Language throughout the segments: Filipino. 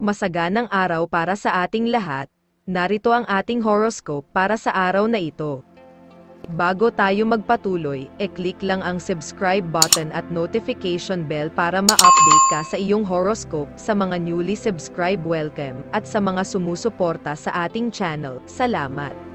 Masaganang araw para sa ating lahat. Narito ang ating horoscope para sa araw na ito. Bago tayo magpatuloy, e-click lang ang subscribe button at notification bell para ma-update ka sa iyong horoscope sa mga newly subscribe welcome at sa mga sumusuporta sa ating channel. Salamat!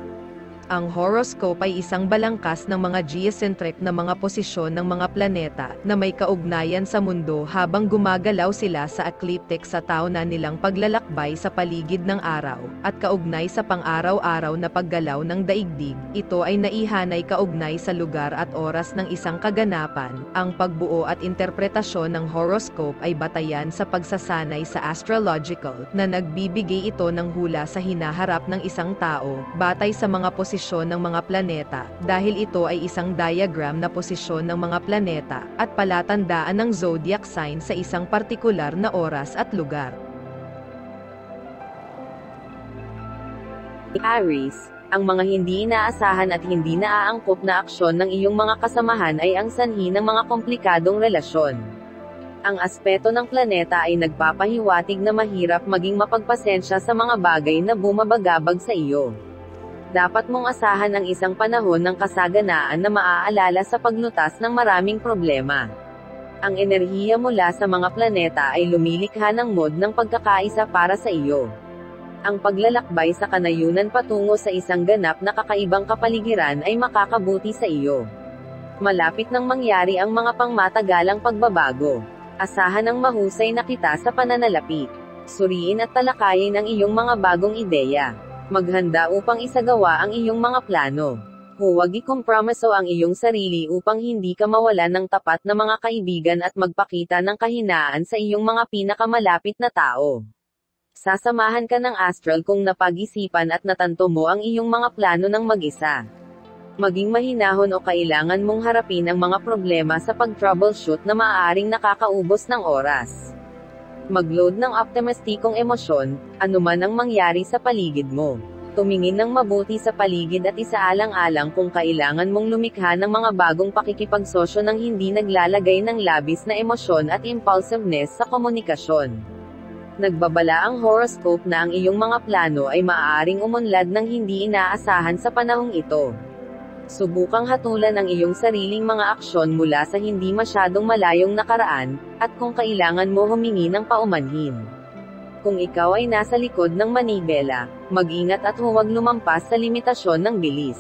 Ang horoscope ay isang balangkas ng mga geocentric na mga posisyon ng mga planeta na may kaugnayan sa mundo habang gumagalaw sila sa ecliptic sa tauna nilang paglalakbay sa paligid ng araw, at kaugnay sa pang-araw-araw na paggalaw ng daigdig, ito ay naihanay kaugnay sa lugar at oras ng isang kaganapan. Ang pagbuo at interpretasyon ng horoscope ay batayan sa pagsasanay sa astrological na nagbibigay ito ng hula sa hinaharap ng isang tao, batay sa mga posisyon posisyon ng mga planeta, dahil ito ay isang diagram na posisyon ng mga planeta, at palatandaan ng zodiac sign sa isang partikular na oras at lugar. Aries, ang mga hindi inaasahan at hindi naaangkop na aksyon ng iyong mga kasamahan ay ang sanhi ng mga komplikadong relasyon. Ang aspeto ng planeta ay nagpapahiwatig na mahirap maging mapagpasensya sa mga bagay na bumabagabag sa iyo dapat mong asahan ang isang panahon ng kasaganaan na maaalala sa paglutas ng maraming problema. Ang enerhiya mula sa mga planeta ay lumilikha ng mod ng pagkakaisa para sa iyo. Ang paglalakbay sa kanayunan patungo sa isang ganap na kakaibang kapaligiran ay makakabuti sa iyo. Malapit nang mangyari ang mga pangmatagalang pagbabago. Asahan ang mahusay na kita sa pananalapi. Suriin at talakayin ang iyong mga bagong ideya Maghanda upang isagawa ang iyong mga plano. Huwag ikompromiso ang iyong sarili upang hindi ka mawalan ng tapat na mga kaibigan at magpakita ng kahinaan sa iyong mga pinakamalapit na tao. Sasamahan ka ng astral kung napag-isipan at natanto mo ang iyong mga plano ng mag-isa. Maging mahinahon o kailangan mong harapin ang mga problema sa pag-troubleshoot na maaaring nakakaubos ng oras magload ng optimistikong emosyon, anuman ang mangyari sa paligid mo. Tumingin ng mabuti sa paligid at isaalang-alang kung kailangan mong lumikha ng mga bagong pakikipagsosyo ng hindi naglalagay ng labis na emosyon at impulsiveness sa komunikasyon. Nagbabala ang horoscope na ang iyong mga plano ay maaaring umunlad ng hindi inaasahan sa panahong ito. Subukang hatulan ang iyong sariling mga aksyon mula sa hindi masyadong malayong nakaraan, at kung kailangan mo humingi ng paumanhin. Kung ikaw ay nasa likod ng manibela, mag-ingat at huwag lumampas sa limitasyon ng bilis.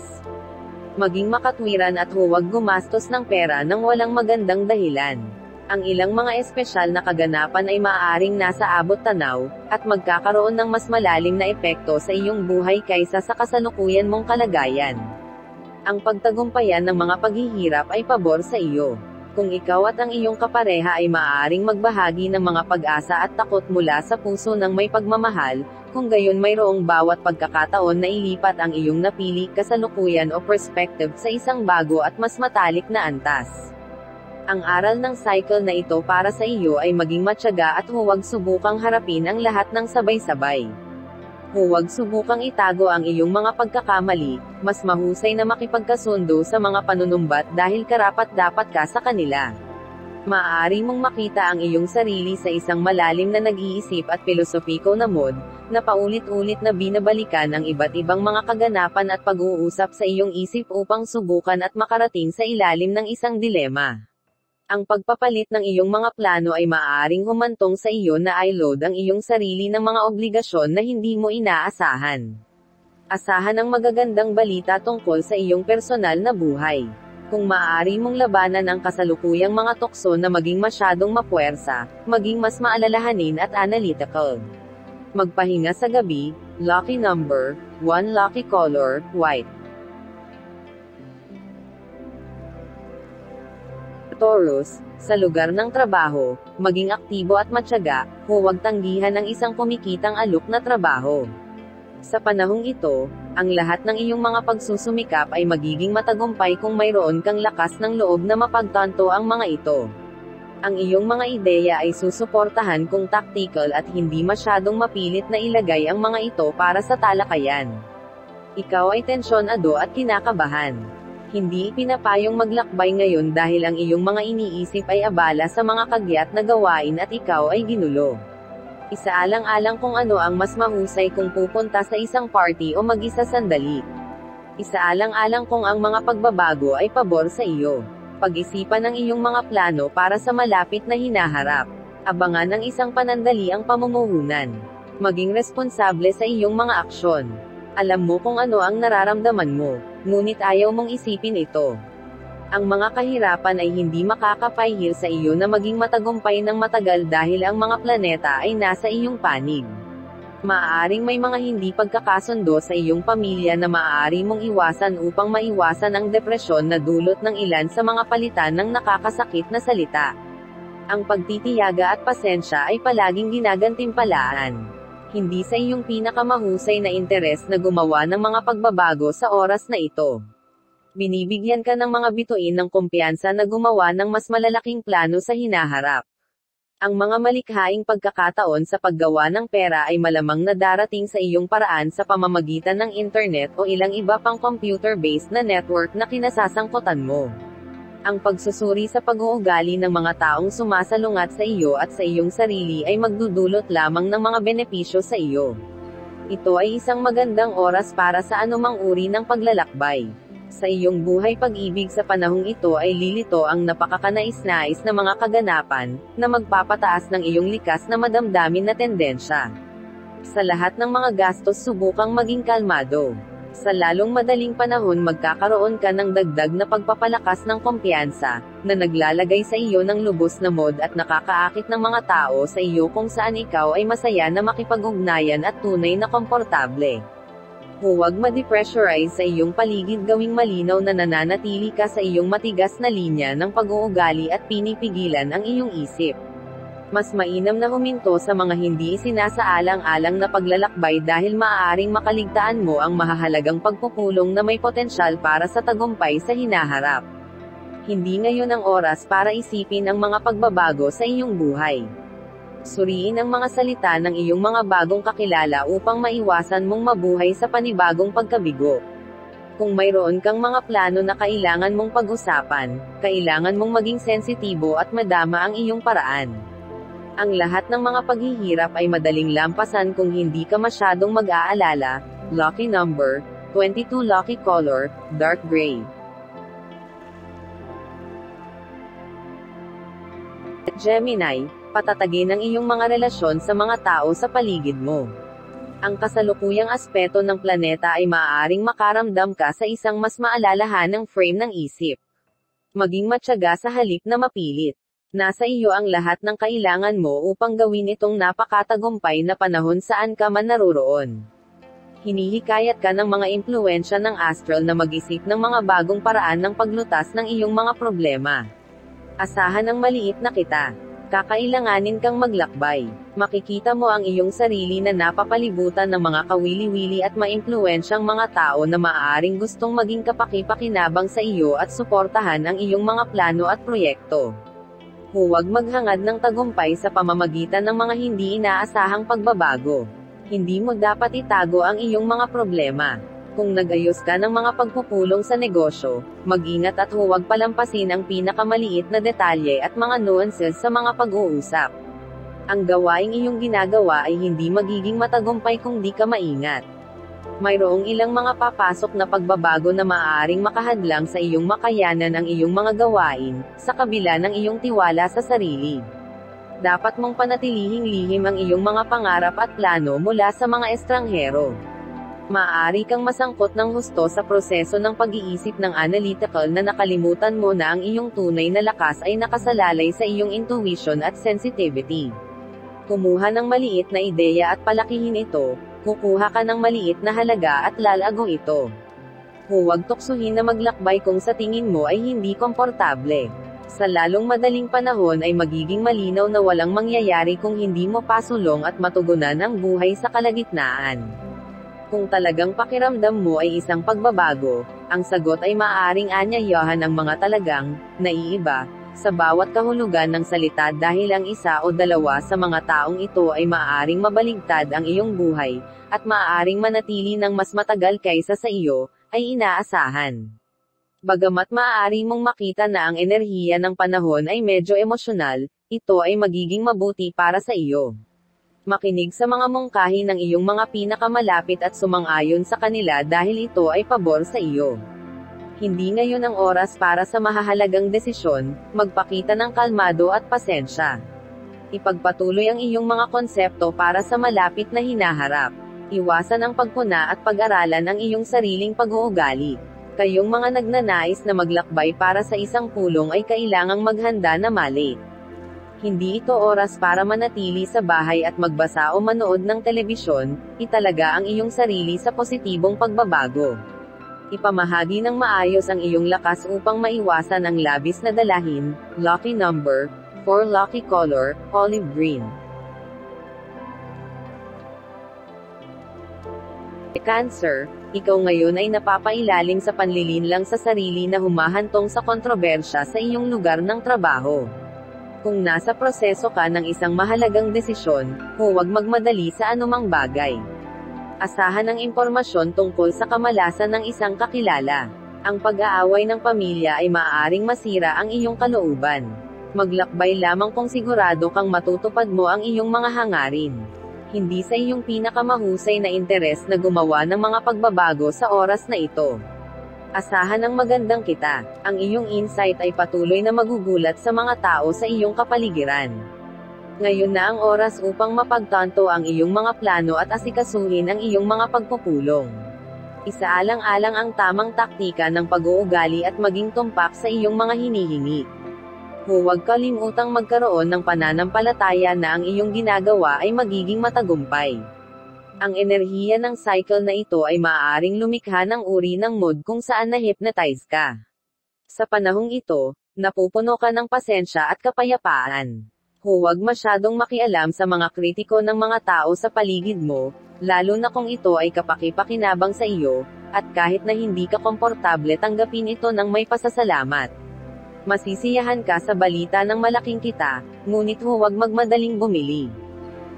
Maging makatwiran at huwag gumastos ng pera nang walang magandang dahilan. Ang ilang mga espesyal na kaganapan ay maaaring nasa abot tanaw, at magkakaroon ng mas malalim na epekto sa iyong buhay kaysa sa kasalukuyan mong kalagayan ang pagtagumpayan ng mga paghihirap ay pabor sa iyo. Kung ikaw at ang iyong kapareha ay maaaring magbahagi ng mga pag-asa at takot mula sa puso ng may pagmamahal, kung gayon mayroong bawat pagkakataon na ilipat ang iyong napili kasalukuyan o perspective sa isang bago at mas matalik na antas. Ang aral ng cycle na ito para sa iyo ay maging matyaga at huwag subukang harapin ang lahat ng sabay-sabay. Huwag subukang itago ang iyong mga pagkakamali, mas mahusay na makipagkasundo sa mga panunumbat dahil karapat dapat ka sa kanila. Maaari mong makita ang iyong sarili sa isang malalim na nag-iisip at filosofiko na mod, na paulit-ulit na binabalikan ang iba't ibang mga kaganapan at pag-uusap sa iyong isip upang subukan at makarating sa ilalim ng isang dilema. Ang pagpapalit ng iyong mga plano ay maaaring humantong sa iyo na i-load ang iyong sarili ng mga obligasyon na hindi mo inaasahan. Asahan ang magagandang balita tungkol sa iyong personal na buhay. Kung maaari mong labanan ang kasalukuyang mga tukso na maging masyadong mapuwersa, maging mas maalalahanin at analytical. Magpahinga sa gabi, lucky number, 1 lucky color, white. Taurus, sa lugar ng trabaho, maging aktibo at matyaga, huwag tanggihan ang isang kumikitang alok na trabaho. Sa panahong ito, ang lahat ng iyong mga pagsusumikap ay magiging matagumpay kung mayroon kang lakas ng loob na mapagtanto ang mga ito. Ang iyong mga ideya ay susuportahan kung tactical at hindi masyadong mapilit na ilagay ang mga ito para sa talakayan. Ikaw ay tensyonado at kinakabahan. Hindi pinapayong maglakbay ngayon dahil ang iyong mga iniisip ay abala sa mga kagyat na gawain at ikaw ay ginulo. Isaalang-alang kung ano ang mas mahusay kung pupunta sa isang party o mag-isa sandali. Isaalang-alang kung ang mga pagbabago ay pabor sa iyo. Pag-isipan ang iyong mga plano para sa malapit na hinaharap. Abangan ng isang panandali ang pamumuhunan. Maging responsable sa iyong mga aksyon. Alam mo kung ano ang nararamdaman mo, ngunit ayaw mong isipin ito. Ang mga kahirapan ay hindi makakapahil sa iyo na maging matagumpay ng matagal dahil ang mga planeta ay nasa iyong panig. Maaaring may mga hindi pagkakasundo sa iyong pamilya na maaari mong iwasan upang maiwasan ang depresyon na dulot ng ilan sa mga palitan ng nakakasakit na salita. Ang pagtitiyaga at pasensya ay palaging ginagantimpalaan. Hindi sa iyong pinakamahusay na interes na gumawa ng mga pagbabago sa oras na ito binibigyan ka ng mga bituin ng kumpiyansa na gumawa ng mas malalaking plano sa hinaharap. Ang mga malikhaing pagkakataon sa paggawa ng pera ay malamang na darating sa iyong paraan sa pamamagitan ng internet o ilang iba pang computer-based na network na kinasasangkutan mo. Ang pagsusuri sa pag-uugali ng mga taong sumasalungat sa iyo at sa iyong sarili ay magdudulot lamang ng mga benepisyo sa iyo. Ito ay isang magandang oras para sa anumang uri ng paglalakbay. Sa iyong buhay pag-ibig sa panahong ito ay lilito ang napakakanais-nais na mga kaganapan, na magpapataas ng iyong likas na madamdamin na tendensya. Sa lahat ng mga gastos subukang maging kalmado. Sa lalong madaling panahon magkakaroon ka ng dagdag na pagpapalakas ng kumpiyansa, na naglalagay sa iyo ng lubos na mod at nakakaakit ng mga tao sa iyo kung saan ikaw ay masaya na makipag-ugnayan at tunay na komportable. Huwag ma-depressurize sa iyong paligid gawing malinaw na nananatili ka sa iyong matigas na linya ng pag-uugali at pinipigilan ang iyong isip. Mas mainam na huminto sa mga hindi sinasaalang-alang na paglalakbay dahil maaaring makaligtaan mo ang mahahalagang pagpupulong na may potensyal para sa tagumpay sa hinaharap. Hindi ngayon ang oras para isipin ang mga pagbabago sa iyong buhay. Suriin ang mga salita ng iyong mga bagong kakilala upang maiwasan mong mabuhay sa panibagong pagkabigo. Kung mayroon kang mga plano na kailangan mong pag-usapan, kailangan mong maging sensitibo at madama ang iyong paraan. Ang lahat ng mga paghihirap ay madaling lampasan kung hindi ka masyadong mag-aalala. Lucky number, 22 Lucky color, dark gray. Gemini, patatagin ang iyong mga relasyon sa mga tao sa paligid mo. Ang kasalukuyang aspeto ng planeta ay maaaring makaramdam ka sa isang mas maalalahanang frame ng isip. Maging matyaga sa halip na mapilit. Nasa iyo ang lahat ng kailangan mo upang gawin itong napakatagumpay na panahon saan ka man naroroon. Hinihikayat ka ng mga impluensya ng astral na mag-isip ng mga bagong paraan ng paglutas ng iyong mga problema. Asahan ang maliit na kita. Kakailanganin kang maglakbay. Makikita mo ang iyong sarili na napapalibutan ng mga kawili-wili at maimpluensyang mga tao na maaaring gustong maging kapaki-pakinabang sa iyo at suportahan ang iyong mga plano at proyekto. Huwag maghangad ng tagumpay sa pamamagitan ng mga hindi inaasahang pagbabago. Hindi mo dapat itago ang iyong mga problema. Kung nagayos ka ng mga pagpupulong sa negosyo, mag-ingat at huwag palampasin ang pinakamaliit na detalye at mga nuances sa mga pag-uusap. Ang gawaing iyong ginagawa ay hindi magiging matagumpay kung di ka maingat. Mayroong ilang mga papasok na pagbabago na maaaring makahadlang sa iyong makayanan ang iyong mga gawain, sa kabila ng iyong tiwala sa sarili. Dapat mong panatilihing lihim ang iyong mga pangarap at plano mula sa mga estranghero. Maaari kang masangkot ng husto sa proseso ng pag-iisip ng analytical na nakalimutan mo na ang iyong tunay na lakas ay nakasalalay sa iyong intuition at sensitivity. Kumuha ng maliit na ideya at palakihin ito, kukuha ka ng maliit na halaga at lalago ito. Huwag tuksuhin na maglakbay kung sa tingin mo ay hindi komportable. Sa lalong madaling panahon ay magiging malinaw na walang mangyayari kung hindi mo pasulong at matugunan ang buhay sa kalagitnaan. Kung talagang pakiramdam mo ay isang pagbabago, ang sagot ay maaaring anyayahan ng mga talagang, naiiba, sa bawat kahulugan ng salita dahil ang isa o dalawa sa mga taong ito ay maaaring mabaligtad ang iyong buhay, at maaaring manatili ng mas matagal kaysa sa iyo, ay inaasahan. Bagamat maaari mong makita na ang enerhiya ng panahon ay medyo emosyonal, ito ay magiging mabuti para sa iyo. Makinig sa mga mungkahi ng iyong mga pinakamalapit at sumang-ayon sa kanila dahil ito ay pabor sa iyo. Hindi ngayon ang oras para sa mahahalagang desisyon, magpakita ng kalmado at pasensya. Ipagpatuloy ang iyong mga konsepto para sa malapit na hinaharap. Iwasan ang pagpuna at pag-aralan ang iyong sariling pag-uugali. Kayong mga nagnanais na maglakbay para sa isang pulong ay kailangang maghanda na mali. Hindi ito oras para manatili sa bahay at magbasa o manood ng telebisyon, italaga ang iyong sarili sa positibong pagbabago. Ipamahagi ng maayos ang iyong lakas upang maiwasan ang labis na dalahin, lucky number, 4 lucky color, olive green. Cancer, ikaw ngayon ay napapailalim sa panlilinlang sa sarili na humahantong sa kontrobersya sa iyong lugar ng trabaho. Kung nasa proseso ka ng isang mahalagang desisyon, huwag magmadali sa anumang bagay. Asahan ang impormasyon tungkol sa kamalasan ng isang kakilala. Ang pag-aaway ng pamilya ay maaaring masira ang iyong kalooban. Maglakbay lamang kung sigurado kang matutupad mo ang iyong mga hangarin. Hindi sa iyong pinakamahusay na interes na gumawa ng mga pagbabago sa oras na ito. Asahan ang magandang kita. Ang iyong insight ay patuloy na magugulat sa mga tao sa iyong kapaligiran. Ngayon na ang oras upang mapagtanto ang iyong mga plano at asikasuhin ang iyong mga pagpupulong. Isaalang-alang ang tamang taktika ng pag-uugali at maging tumpak sa iyong mga hinihingi. Huwag kalimutang magkaroon ng pananampalataya na ang iyong ginagawa ay magiging matagumpay. Ang enerhiya ng cycle na ito ay maaaring lumikha ng uri ng mood kung saan na-hypnotize ka. Sa panahong ito, napupuno ka ng pasensya at kapayapaan. Huwag masyadong makialam sa mga kritiko ng mga tao sa paligid mo, lalo na kung ito ay kapakipakinabang sa iyo, at kahit na hindi ka komportable tanggapin ito ng may pasasalamat masisiyahan ka sa balita ng malaking kita, ngunit huwag magmadaling bumili.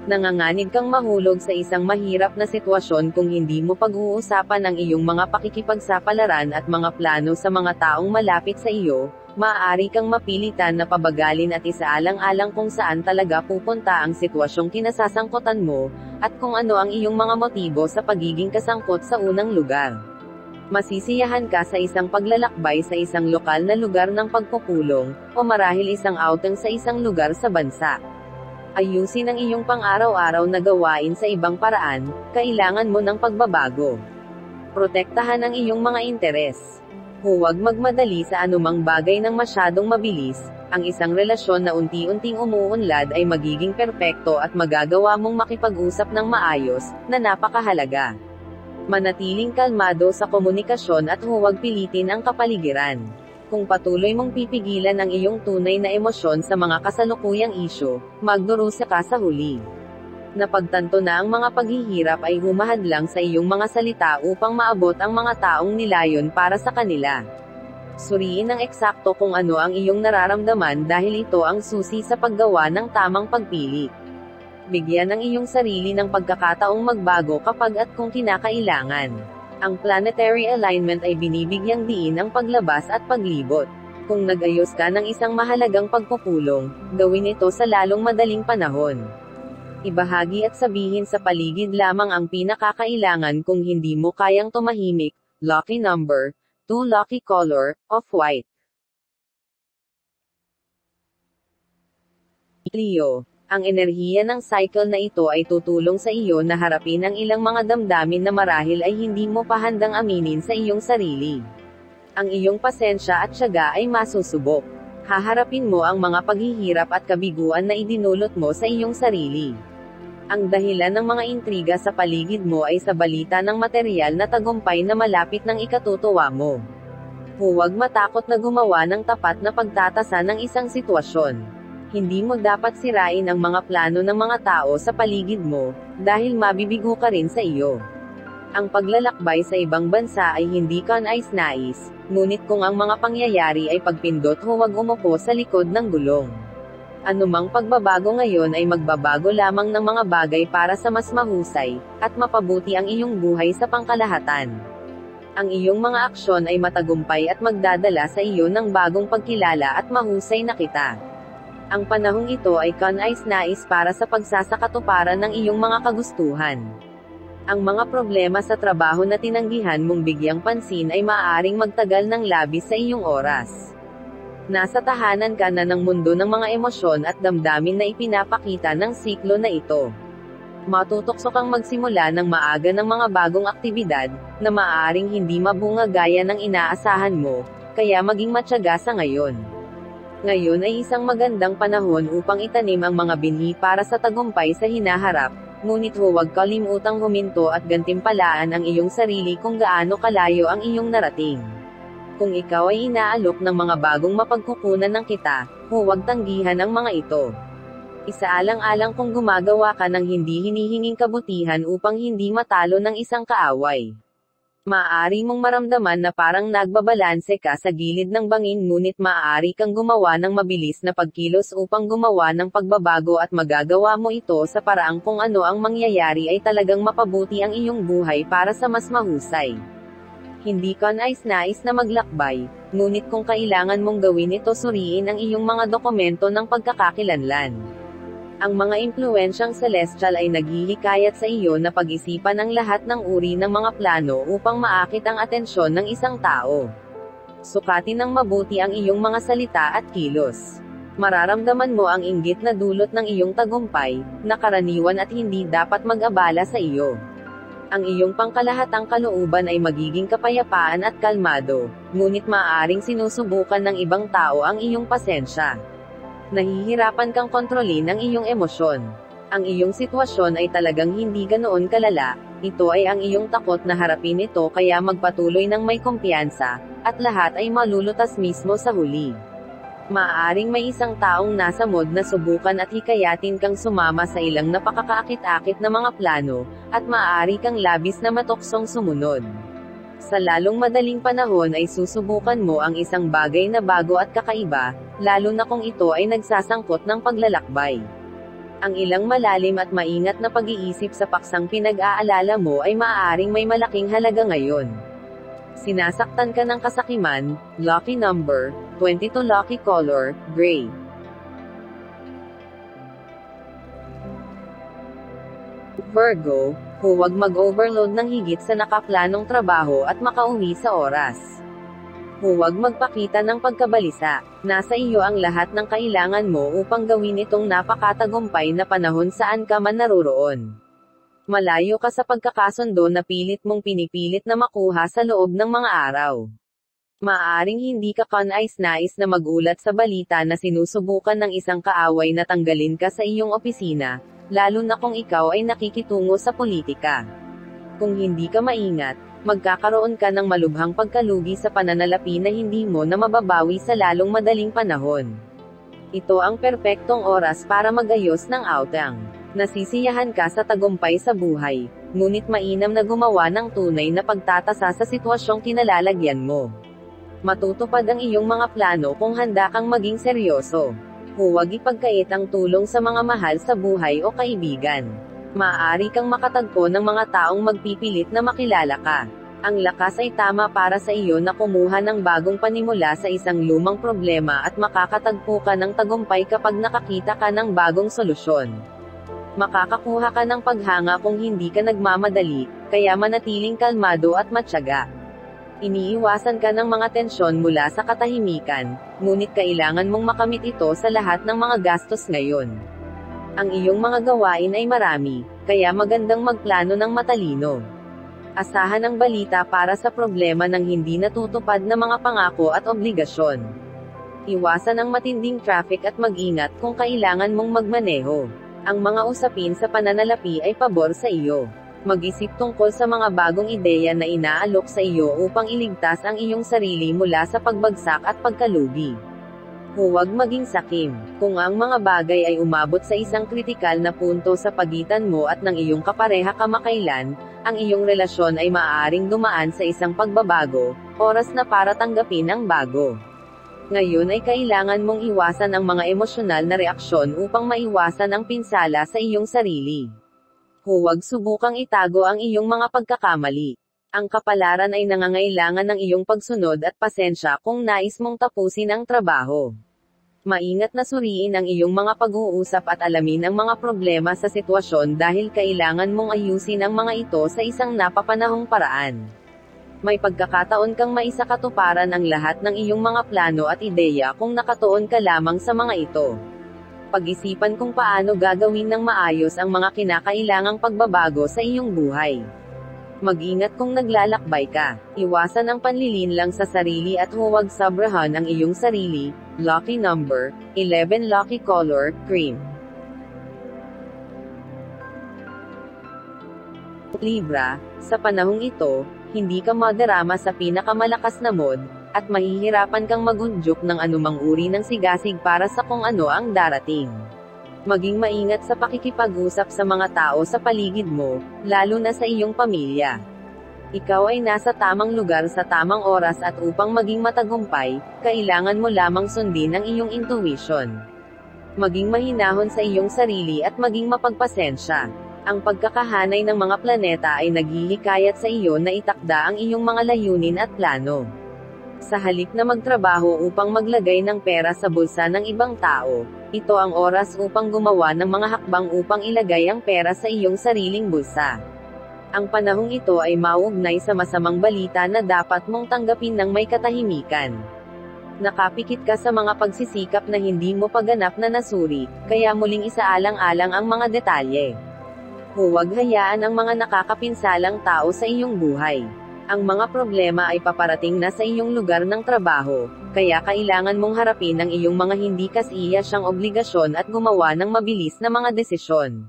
Nanganganib kang mahulog sa isang mahirap na sitwasyon kung hindi mo pag-uusapan ang iyong mga pakikipagsapalaran at mga plano sa mga taong malapit sa iyo, maaari kang mapilitan na pabagalin at isaalang-alang kung saan talaga pupunta ang sitwasyong kinasasangkutan mo, at kung ano ang iyong mga motibo sa pagiging kasangkot sa unang lugar masisiyahan ka sa isang paglalakbay sa isang lokal na lugar ng pagpupulong, o marahil isang outing sa isang lugar sa bansa. Ayusin ang iyong pang-araw-araw na gawain sa ibang paraan, kailangan mo ng pagbabago. Protektahan ang iyong mga interes. Huwag magmadali sa anumang bagay ng masyadong mabilis, ang isang relasyon na unti-unting umuunlad ay magiging perpekto at magagawa mong makipag-usap ng maayos, na napakahalaga. Manatiling kalmado sa komunikasyon at huwag pilitin ang kapaligiran. Kung patuloy mong pipigilan ang iyong tunay na emosyon sa mga kasalukuyang isyo, magdurusa ka sa huli. Napagtanto na ang mga paghihirap ay humahadlang sa iyong mga salita upang maabot ang mga taong nilayon para sa kanila. Suriin ng eksakto kung ano ang iyong nararamdaman dahil ito ang susi sa paggawa ng tamang pagpili bigyan ng iyong sarili ng pagkakataong magbago kapag at kung kinakailangan. Ang planetary alignment ay binibigyang diin ang paglabas at paglibot. Kung nag-ayos ka ng isang mahalagang pagpupulong, gawin ito sa lalong madaling panahon. Ibahagi at sabihin sa paligid lamang ang pinakakailangan kung hindi mo kayang tumahimik. Lucky number, 2 lucky color, of white. Leo ang enerhiya ng cycle na ito ay tutulong sa iyo na harapin ang ilang mga damdamin na marahil ay hindi mo pa handang aminin sa iyong sarili. Ang iyong pasensya at syaga ay masusubok. Haharapin mo ang mga paghihirap at kabiguan na idinulot mo sa iyong sarili. Ang dahilan ng mga intriga sa paligid mo ay sa balita ng material na tagumpay na malapit ng ikatutuwa mo. Huwag matakot na gumawa ng tapat na pagtatasa ng isang sitwasyon hindi mo dapat sirain ang mga plano ng mga tao sa paligid mo, dahil mabibigo ka rin sa iyo. Ang paglalakbay sa ibang bansa ay hindi ka nais-nais, ngunit kung ang mga pangyayari ay pagpindot huwag umupo sa likod ng gulong. Anumang pagbabago ngayon ay magbabago lamang ng mga bagay para sa mas mahusay, at mapabuti ang iyong buhay sa pangkalahatan. Ang iyong mga aksyon ay matagumpay at magdadala sa iyo ng bagong pagkilala at mahusay na kita. Ang panahong ito ay kanais-nais para sa pagsasakatuparan ng iyong mga kagustuhan. Ang mga problema sa trabaho na tinanggihan mong bigyang pansin ay maaaring magtagal ng labis sa iyong oras. Nasa tahanan ka na ng mundo ng mga emosyon at damdamin na ipinapakita ng siklo na ito. Matutokso kang magsimula ng maaga ng mga bagong aktibidad, na maaaring hindi mabunga gaya ng inaasahan mo, kaya maging matyaga sa ngayon. Ngayon ay isang magandang panahon upang itanim ang mga binhi para sa tagumpay sa hinaharap, ngunit huwag kalimutang huminto at gantimpalaan ang iyong sarili kung gaano kalayo ang iyong narating. Kung ikaw ay inaalok ng mga bagong mapagkukunan ng kita, huwag tanggihan ang mga ito. Isaalang-alang kung gumagawa ka ng hindi hinihinging kabutihan upang hindi matalo ng isang kaaway. Maaari mong maramdaman na parang nagbabalanse ka sa gilid ng bangin ngunit maaari kang gumawa ng mabilis na pagkilos upang gumawa ng pagbabago at magagawa mo ito sa paraang kung ano ang mangyayari ay talagang mapabuti ang iyong buhay para sa mas mahusay. Hindi ka nais-nais na maglakbay, ngunit kung kailangan mong gawin ito suriin ang iyong mga dokumento ng pagkakakilanlan. Ang mga impluensyang celestial ay naghihikayat sa iyo na pag-isipan ang lahat ng uri ng mga plano upang maakit ang atensyon ng isang tao. Sukatin ng mabuti ang iyong mga salita at kilos. Mararamdaman mo ang inggit na dulot ng iyong tagumpay, na karaniwan at hindi dapat mag-abala sa iyo. Ang iyong pangkalahatang kalooban ay magiging kapayapaan at kalmado, ngunit maaaring sinusubukan ng ibang tao ang iyong pasensya nahihirapan kang kontrolin ang iyong emosyon. Ang iyong sitwasyon ay talagang hindi ganoon kalala, ito ay ang iyong takot na harapin ito kaya magpatuloy ng may kumpiyansa, at lahat ay malulutas mismo sa huli. Maaring may isang taong nasa mod na subukan at hikayatin kang sumama sa ilang napakakaakit-akit na mga plano, at maaari kang labis na matoksong sumunod. Sa lalong madaling panahon ay susubukan mo ang isang bagay na bago at kakaiba, lalo na kung ito ay nagsasangkot ng paglalakbay. Ang ilang malalim at maingat na pag-iisip sa paksang pinag-aalala mo ay maaaring may malaking halaga ngayon. Sinasaktan ka ng kasakiman, lucky number, 22 lucky color, gray. Virgo, huwag mag-overload ng higit sa nakaplanong trabaho at makauwi sa oras. Huwag magpakita ng pagkabalisa. Nasa iyo ang lahat ng kailangan mo upang gawin itong napakatagumpay na panahon saan ka man naroroon. Malayo ka sa pagkakasundo na pilit mong pinipilit na makuha sa loob ng mga araw. Maaring hindi ka kanais-nais na magulat sa balita na sinusubukan ng isang kaaway na tanggalin ka sa iyong opisina, lalo na kung ikaw ay nakikitungo sa politika. Kung hindi ka maingat, magkakaroon ka ng malubhang pagkalugi sa pananalapi na hindi mo na mababawi sa lalong madaling panahon. Ito ang perpektong oras para magayos ng outang. Nasisiyahan ka sa tagumpay sa buhay, ngunit mainam na gumawa ng tunay na pagtatasa sa sitwasyong kinalalagyan mo. Matutupad ang iyong mga plano kung handa kang maging seryoso huwag ipagkait ang tulong sa mga mahal sa buhay o kaibigan. Maaari kang makatagpo ng mga taong magpipilit na makilala ka. Ang lakas ay tama para sa iyo na kumuha ng bagong panimula sa isang lumang problema at makakatagpo ka ng tagumpay kapag nakakita ka ng bagong solusyon. Makakakuha ka ng paghanga kung hindi ka nagmamadali, kaya manatiling kalmado at matyaga. Iniiwasan ka ng mga tensyon mula sa katahimikan, ngunit kailangan mong makamit ito sa lahat ng mga gastos ngayon. Ang iyong mga gawain ay marami, kaya magandang magplano ng matalino. Asahan ang balita para sa problema ng hindi natutupad na mga pangako at obligasyon. Iwasan ang matinding traffic at mag-ingat kung kailangan mong magmaneho. Ang mga usapin sa pananalapi ay pabor sa iyo. Mag-isip tungkol sa mga bagong ideya na inaalok sa iyo upang iligtas ang iyong sarili mula sa pagbagsak at pagkalugi. Huwag maging sakim. Kung ang mga bagay ay umabot sa isang kritikal na punto sa pagitan mo at ng iyong kapareha kamakailan, ang iyong relasyon ay maaaring dumaan sa isang pagbabago, oras na para tanggapin ang bago. Ngayon ay kailangan mong iwasan ang mga emosyonal na reaksyon upang maiwasan ang pinsala sa iyong sarili. Huwag subukang itago ang iyong mga pagkakamali. Ang kapalaran ay nangangailangan ng iyong pagsunod at pasensya kung nais mong tapusin ang trabaho. Maingat na suriin ang iyong mga pag-uusap at alamin ang mga problema sa sitwasyon dahil kailangan mong ayusin ang mga ito sa isang napapanahong paraan. May pagkakataon kang maisakatuparan ang lahat ng iyong mga plano at ideya kung nakatuon ka lamang sa mga ito. Pag-isipan kung paano gagawin ng maayos ang mga kinakailangang pagbabago sa iyong buhay. Mag-ingat kung naglalakbay ka. Iwasan ang panlilin lang sa sarili at huwag sabrahan ang iyong sarili. Lucky number, 11 Lucky color, cream. Libra, sa panahong ito, hindi ka madarama sa pinakamalakas na mod, at mahihirapan kang magundyok ng anumang uri ng sigasig para sa kung ano ang darating. Maging maingat sa pakikipag-usap sa mga tao sa paligid mo, lalo na sa iyong pamilya. Ikaw ay nasa tamang lugar sa tamang oras at upang maging matagumpay, kailangan mo lamang sundin ang iyong intuition. Maging mahinahon sa iyong sarili at maging mapagpasensya. Ang pagkakahanay ng mga planeta ay naghihikayat sa iyo na itakda ang iyong mga layunin at plano. Sa halip na magtrabaho upang maglagay ng pera sa bulsa ng ibang tao, ito ang oras upang gumawa ng mga hakbang upang ilagay ang pera sa iyong sariling bulsa. Ang panahong ito ay mauugnay sa masamang balita na dapat mong tanggapin ng may katahimikan. Nakapikit ka sa mga pagsisikap na hindi mo paganap na nasuri, kaya muling isaalang-alang ang mga detalye. Huwag hayaan ang mga nakakapinsalang tao sa iyong buhay ang mga problema ay paparating na sa iyong lugar ng trabaho, kaya kailangan mong harapin ang iyong mga hindi kasiya siyang obligasyon at gumawa ng mabilis na mga desisyon.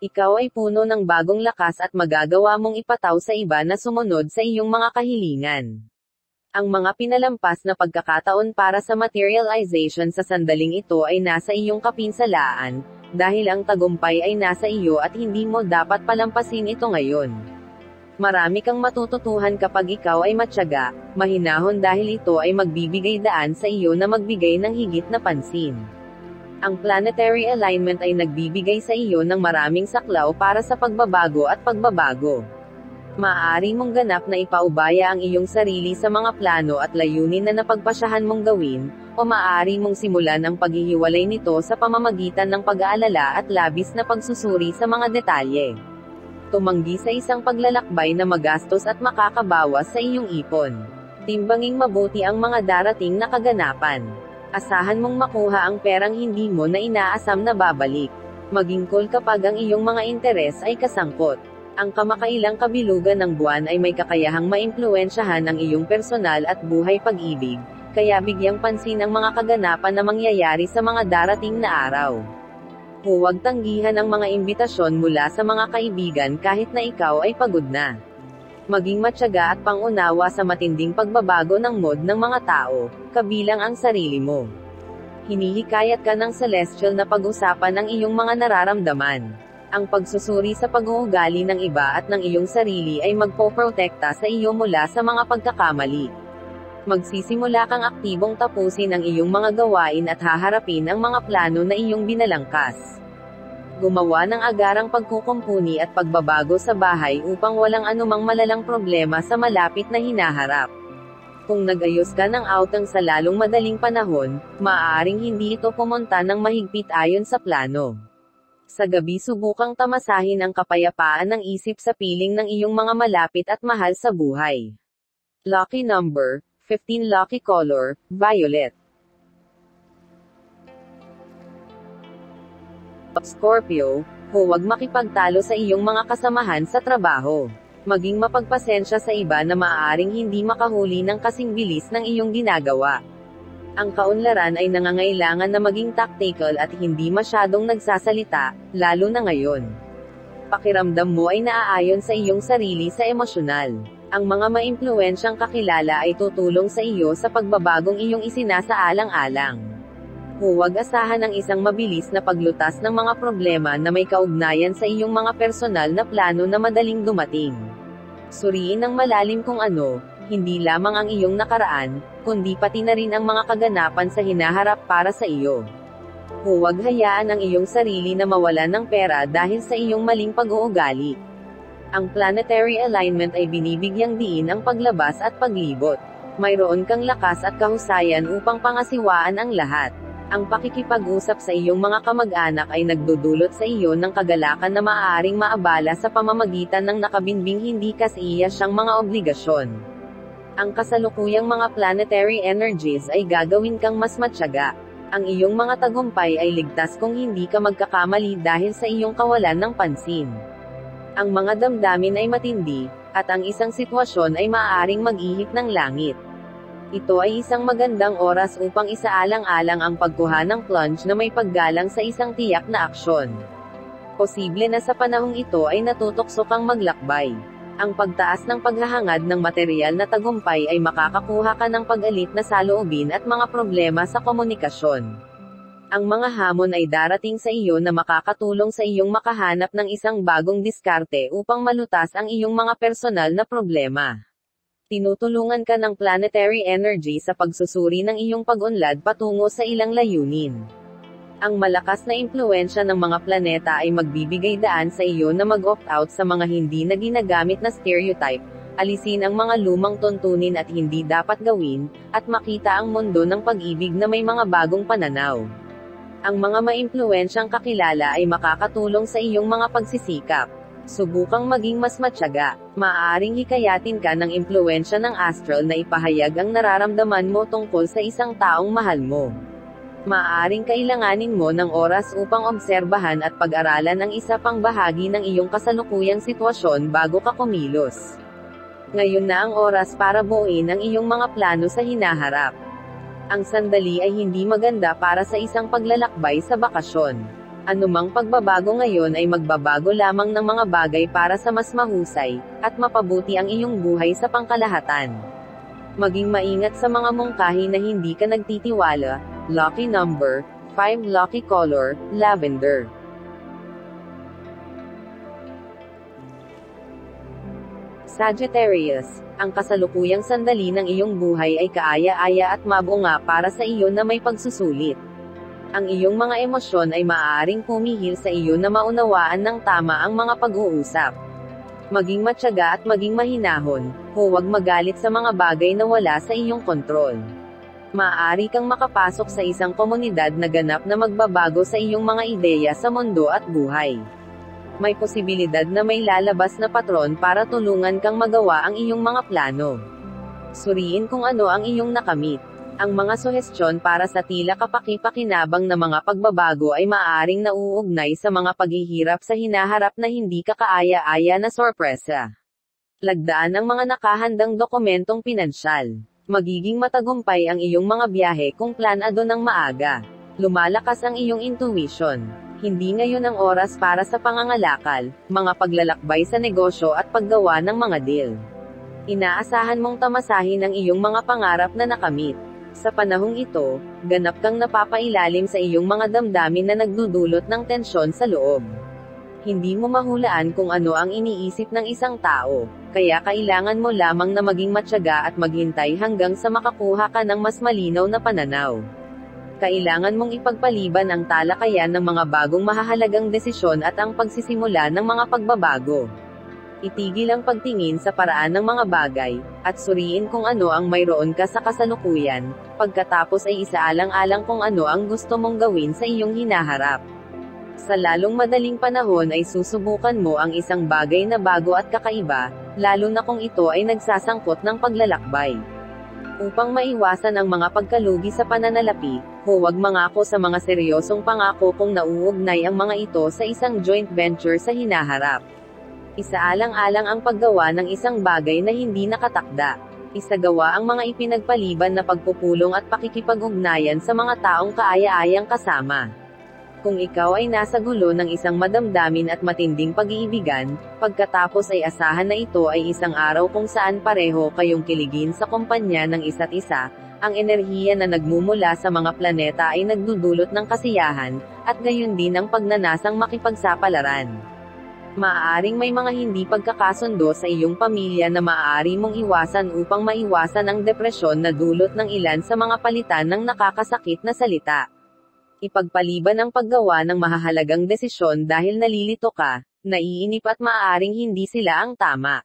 Ikaw ay puno ng bagong lakas at magagawa mong ipataw sa iba na sumunod sa iyong mga kahilingan. Ang mga pinalampas na pagkakataon para sa materialization sa sandaling ito ay nasa iyong kapinsalaan, dahil ang tagumpay ay nasa iyo at hindi mo dapat palampasin ito ngayon. Marami kang matututuhan kapag ikaw ay matyaga, mahinahon dahil ito ay magbibigay daan sa iyo na magbigay ng higit na pansin. Ang planetary alignment ay nagbibigay sa iyo ng maraming saklaw para sa pagbabago at pagbabago. Maaari mong ganap na ipaubaya ang iyong sarili sa mga plano at layunin na napagpasyahan mong gawin, o maaari mong simulan ang paghihiwalay nito sa pamamagitan ng pag-aalala at labis na pagsusuri sa mga detalye tumanggi sa isang paglalakbay na magastos at makakabawas sa iyong ipon. Timbanging mabuti ang mga darating na kaganapan. Asahan mong makuha ang perang hindi mo na inaasam na babalik. Maging cool kapag ang iyong mga interes ay kasangkot. Ang kamakailang kabilugan ng buwan ay may kakayahang maimpluensyahan ang iyong personal at buhay pag-ibig, kaya bigyang pansin ang mga kaganapan na mangyayari sa mga darating na araw. Huwag tanggihan ang mga imbitasyon mula sa mga kaibigan kahit na ikaw ay pagod na. Maging matyaga at pangunawa sa matinding pagbabago ng mod ng mga tao, kabilang ang sarili mo. Hinihikayat ka ng celestial na pag-usapan ang iyong mga nararamdaman. Ang pagsusuri sa pag-uugali ng iba at ng iyong sarili ay magpoprotekta sa iyo mula sa mga pagkakamali magsisimula kang aktibong tapusin ang iyong mga gawain at haharapin ang mga plano na iyong binalangkas. Gumawa ng agarang pagkukumpuni at pagbabago sa bahay upang walang anumang malalang problema sa malapit na hinaharap. Kung nagayos ka ng outang sa lalong madaling panahon, maaaring hindi ito pumunta ng mahigpit ayon sa plano. Sa gabi subukang tamasahin ang kapayapaan ng isip sa piling ng iyong mga malapit at mahal sa buhay. Lucky number, 15 Lucky color, violet. Scorpio, huwag makipagtalo sa iyong mga kasamahan sa trabaho. Maging mapagpasensya sa iba na maaaring hindi makahuli ng kasing bilis ng iyong ginagawa. Ang kaunlaran ay nangangailangan na maging tactical at hindi masyadong nagsasalita, lalo na ngayon. Pakiramdam mo ay naaayon sa iyong sarili sa emosyonal ang mga maimpluwensyang kakilala ay tutulong sa iyo sa pagbabagong iyong isinasaalang-alang. Huwag asahan ang isang mabilis na paglutas ng mga problema na may kaugnayan sa iyong mga personal na plano na madaling dumating. Suriin ng malalim kung ano, hindi lamang ang iyong nakaraan, kundi pati na rin ang mga kaganapan sa hinaharap para sa iyo. Huwag hayaan ang iyong sarili na mawalan ng pera dahil sa iyong maling pag-uugali ang planetary alignment ay binibigyang diin ang paglabas at paglibot. Mayroon kang lakas at kahusayan upang pangasiwaan ang lahat. Ang pakikipag-usap sa iyong mga kamag-anak ay nagdudulot sa iyo ng kagalakan na maaaring maabala sa pamamagitan ng nakabinbing hindi kasiya siyang mga obligasyon. Ang kasalukuyang mga planetary energies ay gagawin kang mas matyaga. Ang iyong mga tagumpay ay ligtas kung hindi ka magkakamali dahil sa iyong kawalan ng pansin. Ang mga damdamin ay matindi, at ang isang sitwasyon ay maaaring mag-ihip ng langit. Ito ay isang magandang oras upang isaalang-alang ang pagkuha ng plunge na may paggalang sa isang tiyak na aksyon. Posible na sa panahong ito ay natutukso kang maglakbay. Ang pagtaas ng paghahangad ng material na tagumpay ay makakakuha ka ng pag-alit na saloobin at mga problema sa komunikasyon. Ang mga hamon ay darating sa iyo na makakatulong sa iyong makahanap ng isang bagong diskarte upang malutas ang iyong mga personal na problema tinutulungan ka ng planetary energy sa pagsusuri ng iyong pag-unlad patungo sa ilang layunin. Ang malakas na impluensya ng mga planeta ay magbibigay daan sa iyo na mag-opt out sa mga hindi na ginagamit na stereotype, alisin ang mga lumang tuntunin at hindi dapat gawin, at makita ang mundo ng pag-ibig na may mga bagong pananaw. Ang mga maimpluensyang kakilala ay makakatulong sa iyong mga pagsisikap Subukang maging mas matyaga. Maaaring hikayatin ka ng impluensya ng astral na ipahayag ang nararamdaman mo tungkol sa isang taong mahal mo. Maaaring kailanganin mo ng oras upang obserbahan at pag-aralan ang isa pang bahagi ng iyong kasalukuyang sitwasyon bago ka kumilos. Ngayon na ang oras para buuin ang iyong mga plano sa hinaharap. Ang sandali ay hindi maganda para sa isang paglalakbay sa bakasyon. Anumang pagbabago ngayon ay magbabago lamang ng mga bagay para sa mas mahusay, at mapabuti ang iyong buhay sa pangkalahatan. Maging maingat sa mga mungkahi na hindi ka nagtitiwala, lucky number, 5 lucky color, lavender. Sagittarius, ang kasalukuyang sandali ng iyong buhay ay kaaya-aya at mabunga para sa iyo na may pagsusulit ang iyong mga emosyon ay maaaring pumihil sa iyo na maunawaan ng tama ang mga pag-uusap. Maging matyaga at maging mahinahon, huwag magalit sa mga bagay na wala sa iyong kontrol. Maaari kang makapasok sa isang komunidad na ganap na magbabago sa iyong mga ideya sa mundo at buhay. May posibilidad na may lalabas na patron para tulungan kang magawa ang iyong mga plano. Suriin kung ano ang iyong nakamit ang mga suhestyon para sa tila kapakipakinabang na mga pagbabago ay maaaring nauugnay sa mga paghihirap sa hinaharap na hindi kakaaya-aya na sorpresa. Lagdaan ang mga nakahandang dokumentong pinansyal. Magiging matagumpay ang iyong mga biyahe kung planado ng maaga. Lumalakas ang iyong intuition. Hindi ngayon ang oras para sa pangangalakal, mga paglalakbay sa negosyo at paggawa ng mga deal. Inaasahan mong tamasahin ang iyong mga pangarap na nakamit. Sa panahong ito, ganap kang napapailalim sa iyong mga damdamin na nagdudulot ng tensyon sa loob. Hindi mo mahulaan kung ano ang iniisip ng isang tao, kaya kailangan mo lamang na maging matyaga at maghintay hanggang sa makakuha ka ng mas malinaw na pananaw. Kailangan mong ipagpaliban ang talakayan ng mga bagong mahahalagang desisyon at ang pagsisimula ng mga pagbabago. Itigil ang pagtingin sa paraan ng mga bagay, at suriin kung ano ang mayroon ka sa kasalukuyan, pagkatapos ay isaalang-alang kung ano ang gusto mong gawin sa iyong hinaharap. Sa lalong madaling panahon ay susubukan mo ang isang bagay na bago at kakaiba, lalo na kung ito ay nagsasangkot ng paglalakbay. Upang maiwasan ang mga pagkalugi sa pananalapi, huwag mangako sa mga seryosong pangako kung nauugnay ang mga ito sa isang joint venture sa hinaharap. Isaalang-alang ang paggawa ng isang bagay na hindi nakatakda. Isagawa ang mga ipinagpaliban na pagpupulong at pakikipag-ugnayan sa mga taong kaaya-ayang kasama. Kung ikaw ay nasa gulo ng isang madamdamin at matinding pag-iibigan, pagkatapos ay asahan na ito ay isang araw kung saan pareho kayong kiligin sa kumpanya ng isa't isa, ang enerhiya na nagmumula sa mga planeta ay nagdudulot ng kasiyahan, at gayon din ang pagnanasang makipagsapalaran. Maaaring may mga hindi pagkakasundo sa iyong pamilya na maaari mong iwasan upang maiwasan ang depresyon na dulot ng ilan sa mga palitan ng nakakasakit na salita. Ipagpaliban ang paggawa ng mahahalagang desisyon dahil nalilito ka, naiinip at maaaring hindi sila ang tama.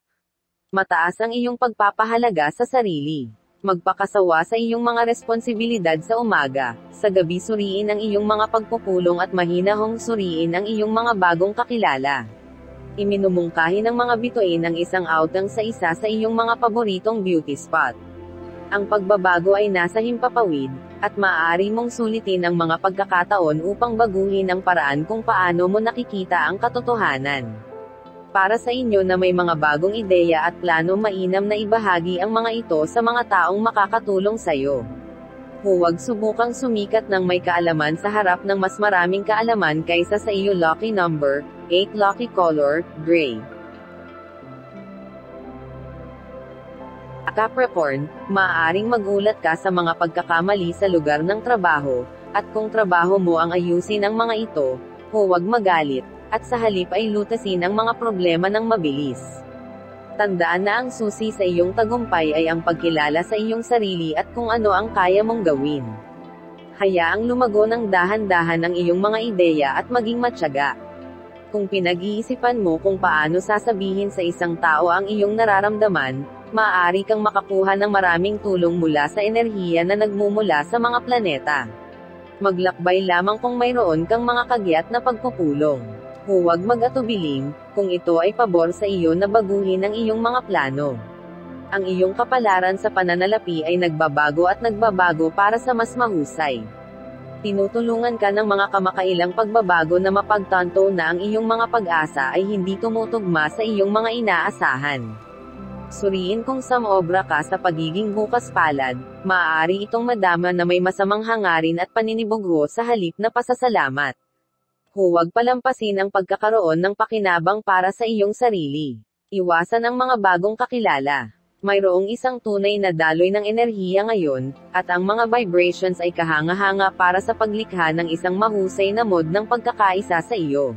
Mataas ang iyong pagpapahalaga sa sarili. Magpakasawa sa iyong mga responsibilidad sa umaga, sa gabi suriin ang iyong mga pagpupulong at mahinahong suriin ang iyong mga bagong kakilala. Iminumungkahi ng mga bituin ang isang outing sa isa sa iyong mga paboritong beauty spot. Ang pagbabago ay nasa himpapawid, at maaari mong sulitin ang mga pagkakataon upang baguhin ang paraan kung paano mo nakikita ang katotohanan. Para sa inyo na may mga bagong ideya at plano mainam na ibahagi ang mga ito sa mga taong makakatulong sa iyo. Huwag subukang sumikat ng may kaalaman sa harap ng mas maraming kaalaman kaysa sa iyo lucky number, 8 lucky color, gray. Capricorn, maaaring magulat ka sa mga pagkakamali sa lugar ng trabaho, at kung trabaho mo ang ayusin ang mga ito, huwag magalit, at sa halip ay lutasin ang mga problema ng mabilis. Tandaan na ang susi sa iyong tagumpay ay ang pagkilala sa iyong sarili at kung ano ang kaya mong gawin. Hayaang lumago ng dahan-dahan ang iyong mga ideya at maging matyaga. Kung pinag-iisipan mo kung paano sasabihin sa isang tao ang iyong nararamdaman, maaari kang makakuha ng maraming tulong mula sa enerhiya na nagmumula sa mga planeta. Maglakbay lamang kung mayroon kang mga kagyat na pagpupulong. Huwag mag-atubiling, kung ito ay pabor sa iyo na baguhin ang iyong mga plano. Ang iyong kapalaran sa pananalapi ay nagbabago at nagbabago para sa mas mahusay. Tinutulungan ka ng mga kamakailang pagbabago na mapagtanto na ang iyong mga pag-asa ay hindi tumutugma sa iyong mga inaasahan. Suriin kung samobra ka sa pagiging bukas palad, maaari itong madama na may masamang hangarin at paninibugho sa halip na pasasalamat huwag palampasin ang pagkakaroon ng pakinabang para sa iyong sarili. Iwasan ang mga bagong kakilala. Mayroong isang tunay na daloy ng enerhiya ngayon, at ang mga vibrations ay kahanga-hanga para sa paglikha ng isang mahusay na mod ng pagkakaisa sa iyo.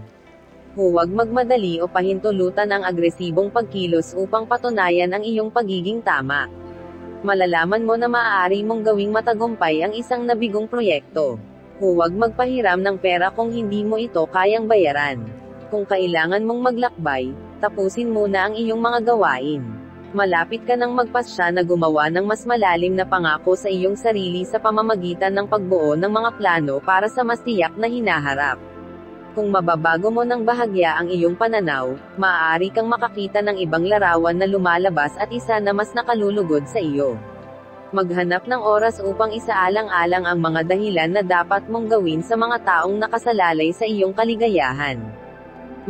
Huwag magmadali o pahintulutan ang agresibong pagkilos upang patunayan ang iyong pagiging tama. Malalaman mo na maaari mong gawing matagumpay ang isang nabigong proyekto. Huwag magpahiram ng pera kung hindi mo ito kayang bayaran. Kung kailangan mong maglakbay, tapusin muna ang iyong mga gawain. Malapit ka nang magpasya na gumawa ng mas malalim na pangako sa iyong sarili sa pamamagitan ng pagbuo ng mga plano para sa mas tiyak na hinaharap. Kung mababago mo ng bahagya ang iyong pananaw, maaari kang makakita ng ibang larawan na lumalabas at isa na mas nakalulugod sa iyo maghanap ng oras upang isaalang-alang ang mga dahilan na dapat mong gawin sa mga taong nakasalalay sa iyong kaligayahan.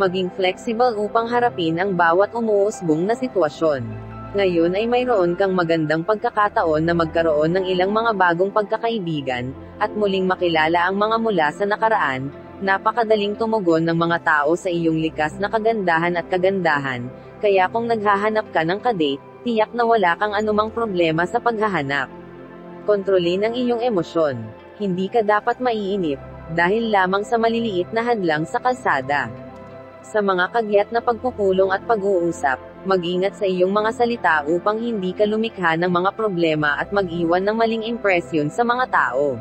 Maging flexible upang harapin ang bawat umuusbong na sitwasyon. Ngayon ay mayroon kang magandang pagkakataon na magkaroon ng ilang mga bagong pagkakaibigan, at muling makilala ang mga mula sa nakaraan, napakadaling tumugon ng mga tao sa iyong likas na kagandahan at kagandahan, kaya kung naghahanap ka ng kadate, tiyak na wala kang anumang problema sa paghahanap. Kontrolin ang iyong emosyon. Hindi ka dapat maiinip, dahil lamang sa maliliit na hadlang sa kalsada. Sa mga kagyat na pagpupulong at pag-uusap, mag-ingat sa iyong mga salita upang hindi ka lumikha ng mga problema at mag-iwan ng maling impresyon sa mga tao.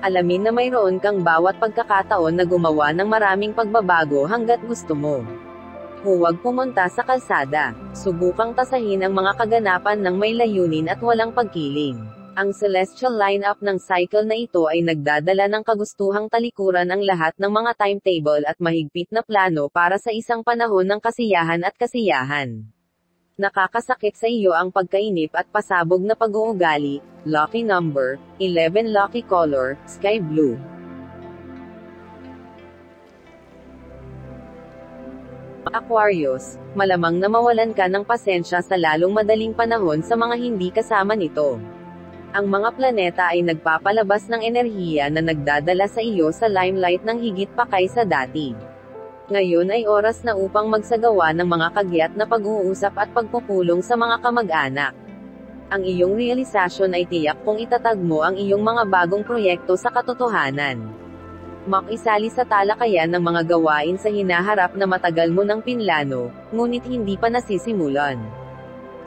Alamin na mayroon kang bawat pagkakataon na gumawa ng maraming pagbabago hanggat gusto mo. Huwag pumunta sa kalsada. Subukang tasahin ang mga kaganapan ng may layunin at walang pagkiling. Ang celestial lineup ng cycle na ito ay nagdadala ng kagustuhang talikuran ang lahat ng mga timetable at mahigpit na plano para sa isang panahon ng kasiyahan at kasiyahan. Nakakasakit sa iyo ang pagkainip at pasabog na pag-uugali, lucky number, 11 lucky color, sky blue. Aquarius, malamang na mawalan ka ng pasensya sa lalong madaling panahon sa mga hindi kasama nito. Ang mga planeta ay nagpapalabas ng enerhiya na nagdadala sa iyo sa limelight ng higit pa kaysa dati. Ngayon ay oras na upang magsagawa ng mga kagyat na pag-uusap at pagpupulong sa mga kamag-anak. Ang iyong realisasyon ay tiyak kung itatag mo ang iyong mga bagong proyekto sa katotohanan makisali sa talakayan ng mga gawain sa hinaharap na matagal mo ng pinlano, ngunit hindi pa nasisimulan.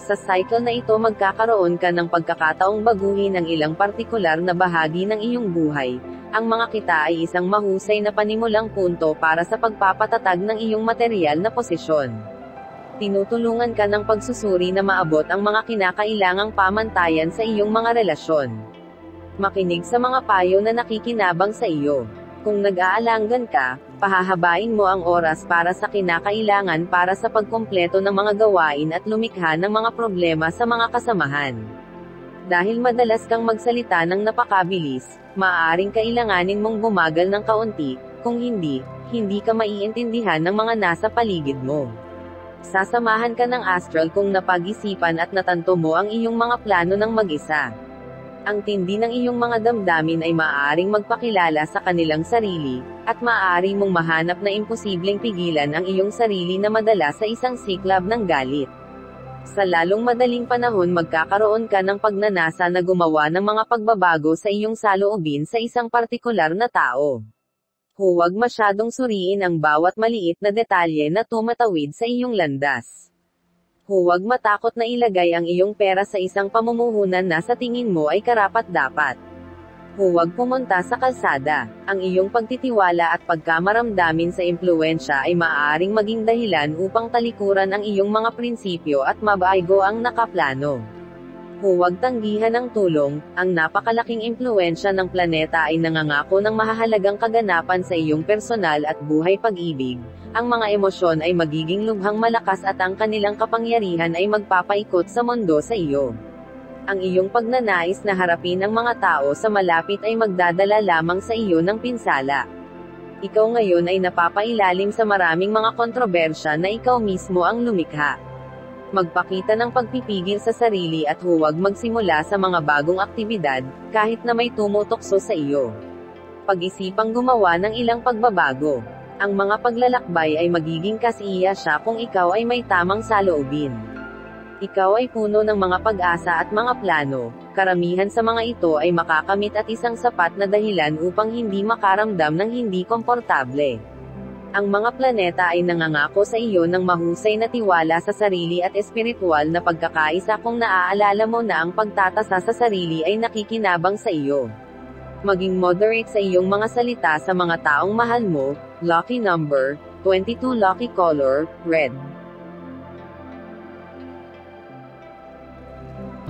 Sa cycle na ito magkakaroon ka ng pagkakataong baguhin ang ilang partikular na bahagi ng iyong buhay. Ang mga kita ay isang mahusay na panimulang punto para sa pagpapatatag ng iyong material na posisyon. Tinutulungan ka ng pagsusuri na maabot ang mga kinakailangang pamantayan sa iyong mga relasyon. Makinig sa mga payo na nakikinabang sa iyo. Kung nag-aalanggan ka, pahahabain mo ang oras para sa kinakailangan para sa pagkumpleto ng mga gawain at lumikha ng mga problema sa mga kasamahan. Dahil madalas kang magsalita ng napakabilis, maaaring kailanganin mong bumagal ng kaunti, kung hindi, hindi ka maiintindihan ng mga nasa paligid mo. Sasamahan ka ng astral kung napag-isipan at natanto mo ang iyong mga plano ng mag-isa. Ang tindi ng iyong mga damdamin ay maaaring magpakilala sa kanilang sarili, at maaari mong mahanap na imposibleng pigilan ang iyong sarili na madala sa isang siklab ng galit. Sa lalong madaling panahon magkakaroon ka ng pagnanasa na gumawa ng mga pagbabago sa iyong saloobin sa isang partikular na tao. Huwag masyadong suriin ang bawat maliit na detalye na tumatawid sa iyong landas. Huwag matakot na ilagay ang iyong pera sa isang pamumuhunan na sa tingin mo ay karapat-dapat. Huwag pumunta sa kalsada. Ang iyong pagtitiwala at pagkamaramdamin sa impluensya ay maaaring maging dahilan upang talikuran ang iyong mga prinsipyo at mabaigo ang nakaplano. Huwag tanggihan ng tulong, ang napakalaking impluensya ng planeta ay nangangako ng mahahalagang kaganapan sa iyong personal at buhay pag-ibig. Ang mga emosyon ay magiging lubhang malakas at ang kanilang kapangyarihan ay magpapaikot sa mundo sa iyo. Ang iyong pagnanais na harapin ang mga tao sa malapit ay magdadala lamang sa iyo ng pinsala. Ikaw ngayon ay napapailalim sa maraming mga kontrobersya na ikaw mismo ang lumikha magpakita ng pagpipigil sa sarili at huwag magsimula sa mga bagong aktibidad, kahit na may tumutokso sa iyo. Pag-isipang gumawa ng ilang pagbabago. Ang mga paglalakbay ay magiging kasiya siya kung ikaw ay may tamang saloobin. Ikaw ay puno ng mga pag-asa at mga plano, karamihan sa mga ito ay makakamit at isang sapat na dahilan upang hindi makaramdam ng hindi komportable. Ang mga planeta ay nangangako sa iyo ng mahusay na tiwala sa sarili at espiritual na pagkakaisa kung naaalala mo na ang pagtatasa sa sarili ay nakikinabang sa iyo. Maging moderate sa iyong mga salita sa mga taong mahal mo, lucky number, 22 lucky color, red.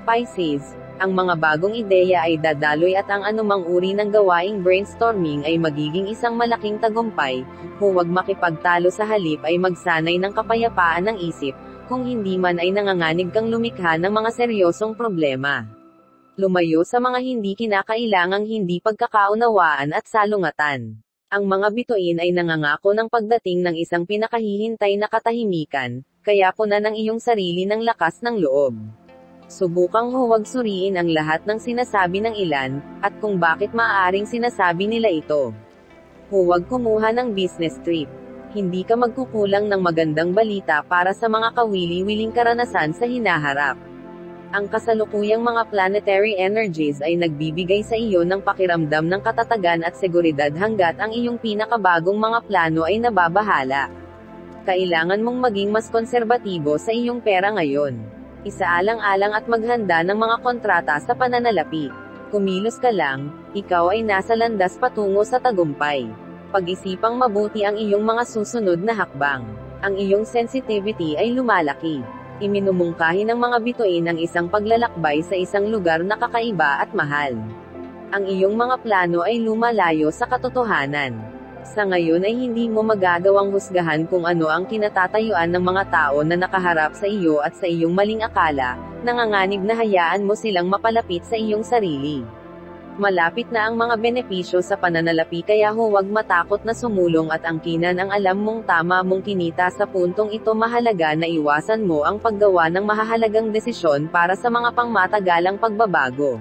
Pisces, ang mga bagong ideya ay dadaloy at ang anumang uri ng gawaing brainstorming ay magiging isang malaking tagumpay, huwag makipagtalo sa halip ay magsanay ng kapayapaan ng isip, kung hindi man ay nanganganig kang lumikha ng mga seryosong problema. Lumayo sa mga hindi kinakailangang hindi pagkakaunawaan at salungatan. Ang mga bituin ay nangangako ng pagdating ng isang pinakahihintay na katahimikan, kaya punan ng iyong sarili ng lakas ng loob. Subukang huwag suriin ang lahat ng sinasabi ng ilan, at kung bakit maaaring sinasabi nila ito. Huwag kumuha ng business trip. Hindi ka magkukulang ng magandang balita para sa mga kawili-wiling karanasan sa hinaharap. Ang kasalukuyang mga planetary energies ay nagbibigay sa iyo ng pakiramdam ng katatagan at seguridad hanggat ang iyong pinakabagong mga plano ay nababahala. Kailangan mong maging mas konserbatibo sa iyong pera ngayon isaalang-alang at maghanda ng mga kontrata sa pananalapi. Kumilos ka lang, ikaw ay nasa landas patungo sa tagumpay. Pag-isipang mabuti ang iyong mga susunod na hakbang. Ang iyong sensitivity ay lumalaki. Iminumungkahi ng mga bituin ang isang paglalakbay sa isang lugar na kakaiba at mahal. Ang iyong mga plano ay lumalayo sa katotohanan sa ngayon ay hindi mo magagawang husgahan kung ano ang kinatatayuan ng mga tao na nakaharap sa iyo at sa iyong maling akala, nanganganib na hayaan mo silang mapalapit sa iyong sarili. Malapit na ang mga benepisyo sa pananalapi kaya huwag matakot na sumulong at angkinan ang alam mong tama mong kinita sa puntong ito mahalaga na iwasan mo ang paggawa ng mahahalagang desisyon para sa mga pangmatagalang pagbabago.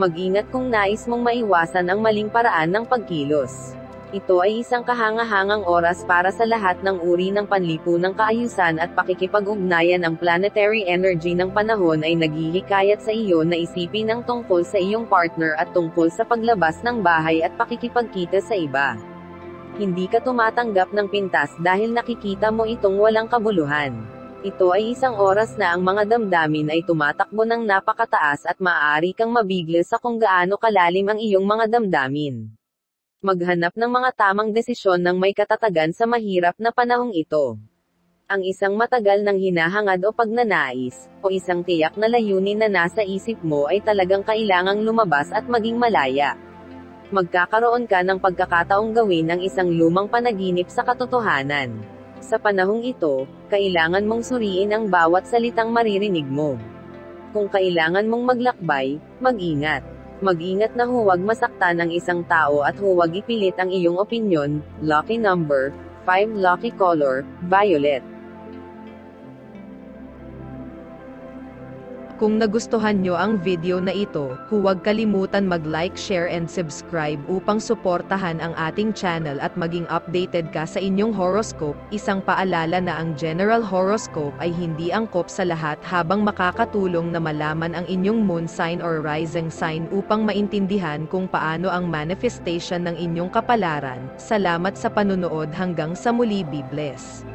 Mag-ingat kung nais mong maiwasan ang maling paraan ng pagkilos. Ito ay isang kahangahangang oras para sa lahat ng uri ng panlipunang kaayusan at pakikipag-ugnayan ang planetary energy ng panahon ay naghihikayat sa iyo na isipin ang tungkol sa iyong partner at tungkol sa paglabas ng bahay at pakikipagkita sa iba. Hindi ka tumatanggap ng pintas dahil nakikita mo itong walang kabuluhan. Ito ay isang oras na ang mga damdamin ay tumatakbo ng napakataas at maaari kang mabigla sa kung gaano kalalim ang iyong mga damdamin maghanap ng mga tamang desisyon ng may katatagan sa mahirap na panahong ito. Ang isang matagal ng hinahangad o pagnanais, o isang tiyak na layunin na nasa isip mo ay talagang kailangang lumabas at maging malaya. Magkakaroon ka ng pagkakataong gawin ang isang lumang panaginip sa katotohanan. Sa panahong ito, kailangan mong suriin ang bawat salitang maririnig mo. Kung kailangan mong maglakbay, mag-ingat. Mag-ingat na huwag masaktan ang isang tao at huwag ipilit ang iyong opinyon. Lucky number 5 Lucky color Violet. Kung nagustuhan nyo ang video na ito, huwag kalimutan mag-like, share and subscribe upang suportahan ang ating channel at maging updated ka sa inyong horoscope. Isang paalala na ang general horoscope ay hindi angkop sa lahat habang makakatulong na malaman ang inyong moon sign or rising sign upang maintindihan kung paano ang manifestation ng inyong kapalaran. Salamat sa panunood hanggang sa muli be blessed.